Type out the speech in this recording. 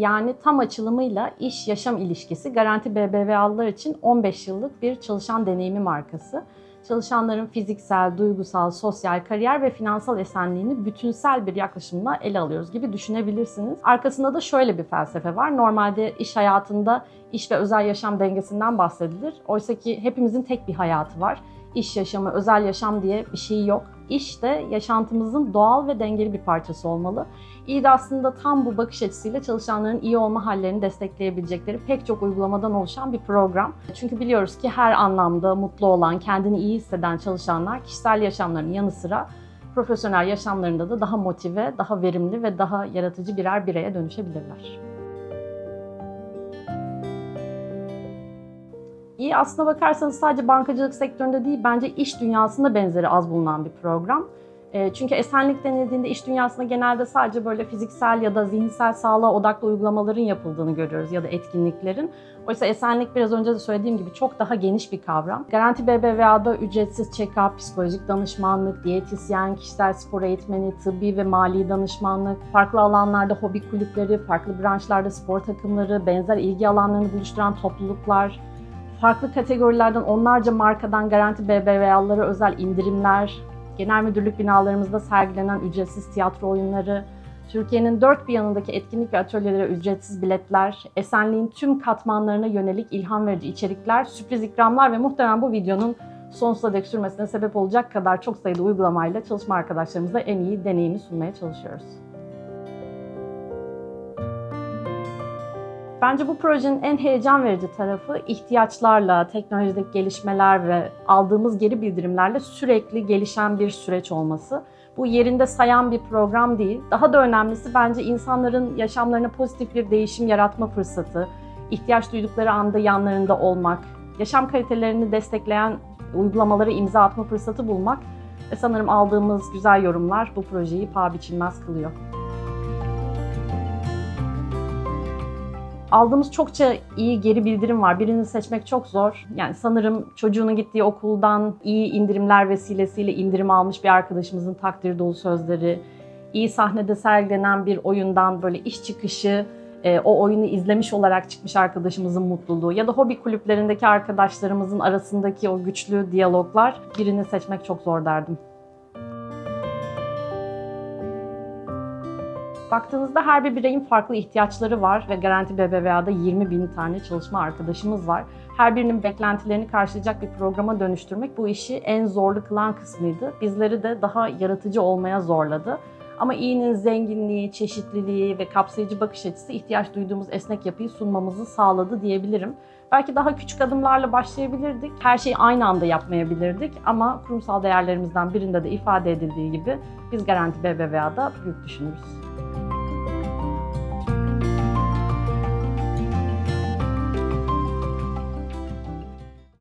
yani tam açılımıyla iş yaşam ilişkisi Garanti BBVA'lılar için 15 yıllık bir çalışan deneyimi markası. Çalışanların fiziksel, duygusal, sosyal, kariyer ve finansal esenliğini bütünsel bir yaklaşımla ele alıyoruz gibi düşünebilirsiniz. Arkasında da şöyle bir felsefe var. Normalde iş hayatında iş ve özel yaşam dengesinden bahsedilir. Oysa ki hepimizin tek bir hayatı var. İş yaşamı, özel yaşam diye bir şey yok. İş de yaşantımızın doğal ve dengeli bir parçası olmalı. İyi de aslında tam bu bakış açısıyla çalışanların iyi olma hallerini destekleyebilecekleri pek çok uygulamadan oluşan bir program. Çünkü biliyoruz ki her anlamda mutlu olan, kendini iyi hisseden çalışanlar kişisel yaşamlarının yanı sıra profesyonel yaşamlarında da daha motive, daha verimli ve daha yaratıcı birer bireye dönüşebilirler. İyi aslına bakarsanız sadece bankacılık sektöründe değil bence iş dünyasında benzeri az bulunan bir program. E, çünkü esenlik denildiğinde iş dünyasında genelde sadece böyle fiziksel ya da zihinsel sağlığa odaklı uygulamaların yapıldığını görüyoruz ya da etkinliklerin. Oysa esenlik biraz önce de söylediğim gibi çok daha geniş bir kavram. Garanti BBVA'da ücretsiz check-up, psikolojik danışmanlık, diyetisyen, kişisel spor eğitmeni, tıbbi ve mali danışmanlık, farklı alanlarda hobi kulüpleri, farklı branşlarda spor takımları, benzer ilgi alanlarını buluşturan topluluklar, farklı kategorilerden onlarca markadan Garanti BBVA'lara özel indirimler, genel müdürlük binalarımızda sergilenen ücretsiz tiyatro oyunları, Türkiye'nin dört bir yanındaki etkinlik ve atölyelere ücretsiz biletler, Esenliğin tüm katmanlarına yönelik ilham verici içerikler, sürpriz ikramlar ve muhtemelen bu videonun sonsuza dek sürmesine sebep olacak kadar çok sayıda uygulamayla çalışma arkadaşlarımıza en iyi deneyimi sunmaya çalışıyoruz. Bence bu projenin en heyecan verici tarafı ihtiyaçlarla, teknolojideki gelişmeler ve aldığımız geri bildirimlerle sürekli gelişen bir süreç olması. Bu yerinde sayan bir program değil. Daha da önemlisi bence insanların yaşamlarına pozitif bir değişim yaratma fırsatı, ihtiyaç duydukları anda yanlarında olmak, yaşam kalitelerini destekleyen uygulamalara imza atma fırsatı bulmak ve sanırım aldığımız güzel yorumlar bu projeyi paha biçilmez kılıyor. Aldığımız çokça iyi geri bildirim var. Birini seçmek çok zor. Yani sanırım çocuğunun gittiği okuldan iyi indirimler vesilesiyle indirim almış bir arkadaşımızın takdir dolu sözleri, iyi sahnede sergilenen bir oyundan böyle iş çıkışı e, o oyunu izlemiş olarak çıkmış arkadaşımızın mutluluğu ya da hobi kulüplerindeki arkadaşlarımızın arasındaki o güçlü diyaloglar birini seçmek çok zor derdim. Baktığınızda her bir bireyin farklı ihtiyaçları var ve Garanti BBVA'da 20 bin tane çalışma arkadaşımız var. Her birinin beklentilerini karşılayacak bir programa dönüştürmek bu işi en zorlu kılan kısmıydı. Bizleri de daha yaratıcı olmaya zorladı. Ama iyinin zenginliği, çeşitliliği ve kapsayıcı bakış açısı ihtiyaç duyduğumuz esnek yapıyı sunmamızı sağladı diyebilirim. Belki daha küçük adımlarla başlayabilirdik. Her şeyi aynı anda yapmayabilirdik ama kurumsal değerlerimizden birinde de ifade edildiği gibi biz Garanti BBVA'da büyük düşünürüz.